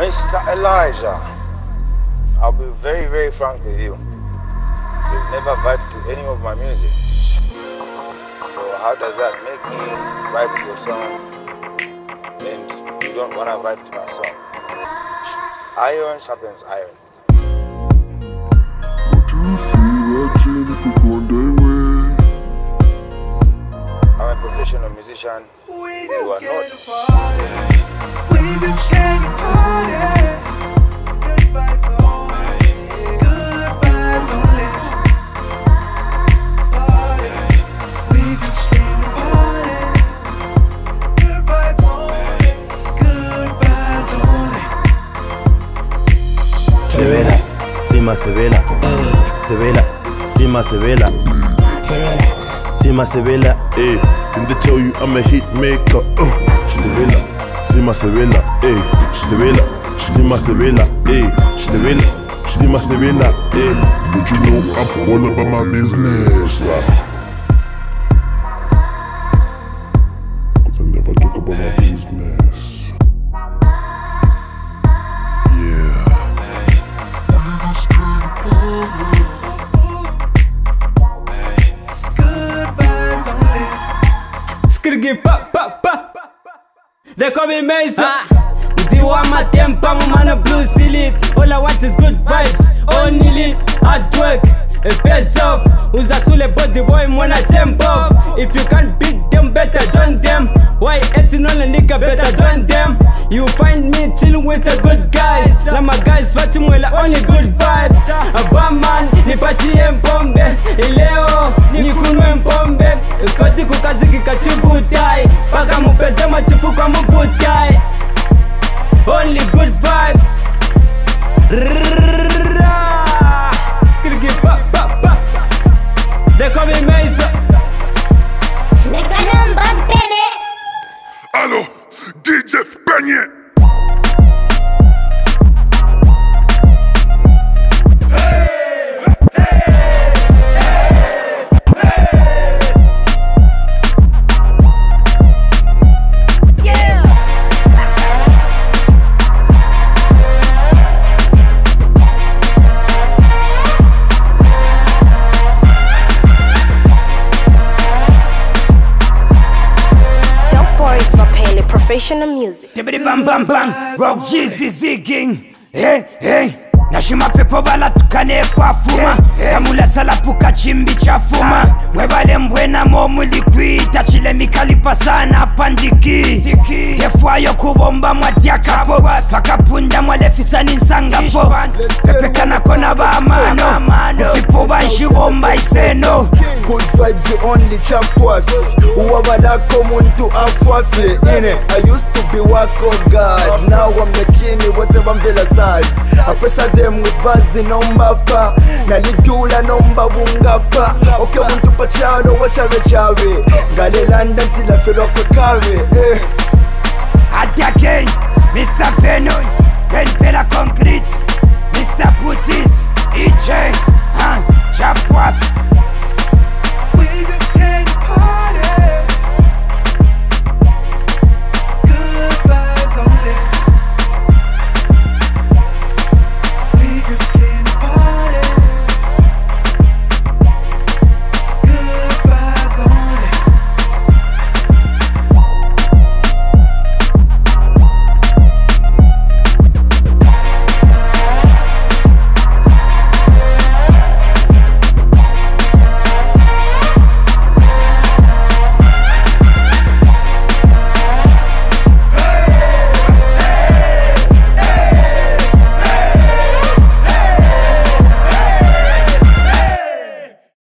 Mr. Elijah, I'll be very, very frank with you. You've never vibed to any of my music. So how does that make me vibe to your song and you don't want to vibe to my song? Iron sharpens iron. I'm a professional musician. We just can't. Se vela, cima se vela, se vela, cima se vela. Cima se vela, eh. Didn't they tell you I'm a hit maker? Uh. Se vela, cima se vela, eh. Se vela, cima se vela, eh. Se vela, cima se vela, eh. But you know I'm all about my business. Uh. They call me May C. Ah. Ziwama tempa a blue silly. All I want is good vibes. Only hard work. It pays off. Uzasule body boy when I jump off. If you can't beat them, better join them. Why hating on a nigga? Better join them. You find me chilling with the good guys. Like my guys fatimwela only good vibes. Abba man, nipatie mbombe. Ileo siku kazi kikachikutai mpaka mupeze machifu kwa mukutai Professional music. Bam bam bam, rock Jeezy zigging. Hey, hey. nashima pepo bala balatukane kwafuma tamula salapuka chimbi chafuma mwebale mbwena momulikwita chile mikalipa sana pandiki. Tefwayo kubomba mwatyakapo fakapunda mwalefisani nsangapo pepekanako na bamano kufipo banshibomba iseno vibes the only chakwafi wabalaka omuntu afwafe ine i used to be work of god now i'm nakini wose bamvela side. I pressure them with bazi nombapa nalijula nomba bungapa oke muntu pachano wachabe chabe ngalelanda ntilafelwakwe kabe eh. Attaquez Mr. Fenoy, tel la concrete.